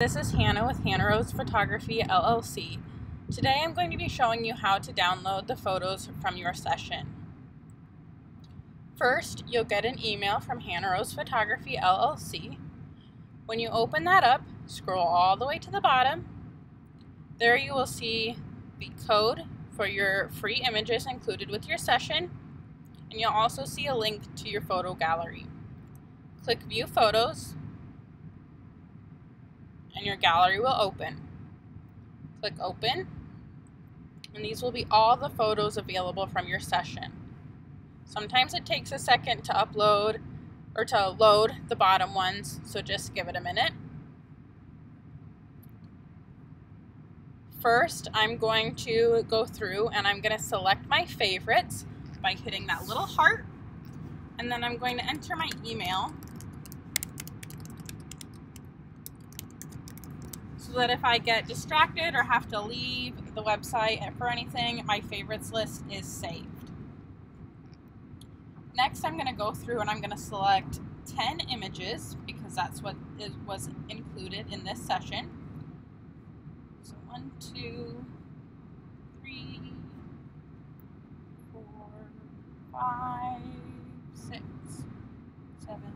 This is Hannah with Hannah Rose Photography LLC. Today I'm going to be showing you how to download the photos from your session. First, you'll get an email from Hannah Rose Photography LLC. When you open that up, scroll all the way to the bottom. There you will see the code for your free images included with your session, and you'll also see a link to your photo gallery. Click View Photos, and your gallery will open. Click Open, and these will be all the photos available from your session. Sometimes it takes a second to upload or to load the bottom ones, so just give it a minute. First, I'm going to go through and I'm going to select my favorites by hitting that little heart, and then I'm going to enter my email so that if I get distracted or have to leave the website for anything, my favorites list is saved. Next, I'm going to go through and I'm going to select 10 images because that's what was included in this session. So one, two, three, four, five, six, seven,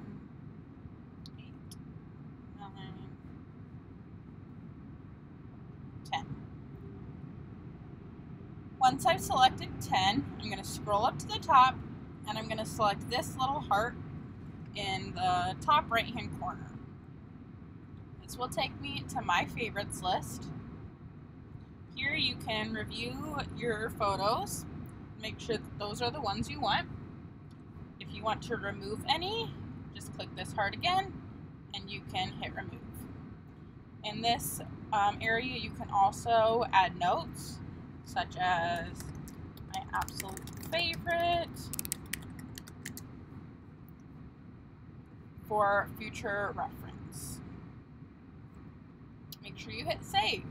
Once I've selected 10, I'm going to scroll up to the top and I'm going to select this little heart in the top right hand corner. This will take me to my favorites list. Here you can review your photos, make sure that those are the ones you want. If you want to remove any, just click this heart again and you can hit remove. In this um, area you can also add notes such as my absolute favorite, for future reference. Make sure you hit save.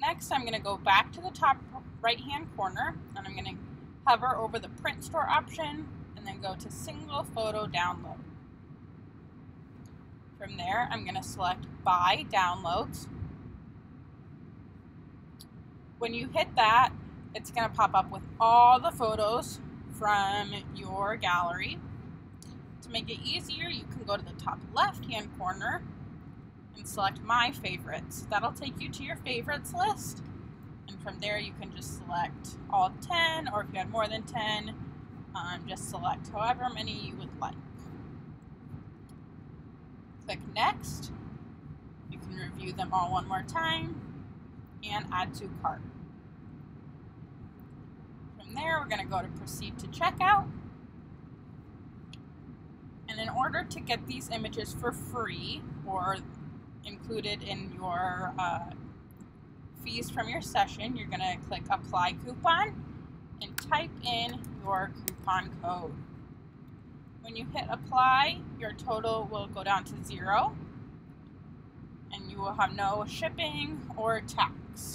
Next, I'm going to go back to the top right hand corner and I'm going to hover over the print store option and then go to single photo download. From there, I'm going to select buy downloads. When you hit that, it's going to pop up with all the photos from your gallery. To make it easier, you can go to the top left hand corner and select My Favorites. That'll take you to your favorites list. And from there, you can just select all 10, or if you had more than 10, um, just select however many you would like. Click Next. You can review them all one more time and add to cart. From there, we're going to go to Proceed to Checkout. And in order to get these images for free or included in your uh, fees from your session, you're going to click Apply Coupon and type in your coupon code. When you hit apply, your total will go down to zero and you will have no shipping or tax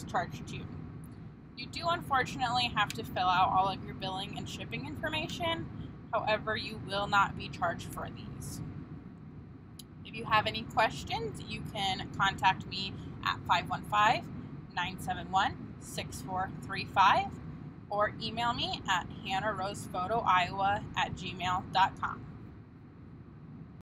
charged you. You do unfortunately have to fill out all of your billing and shipping information However, you will not be charged for these. If you have any questions, you can contact me at 515 971 6435 or email me at hannahrosephotoiowa at gmail.com.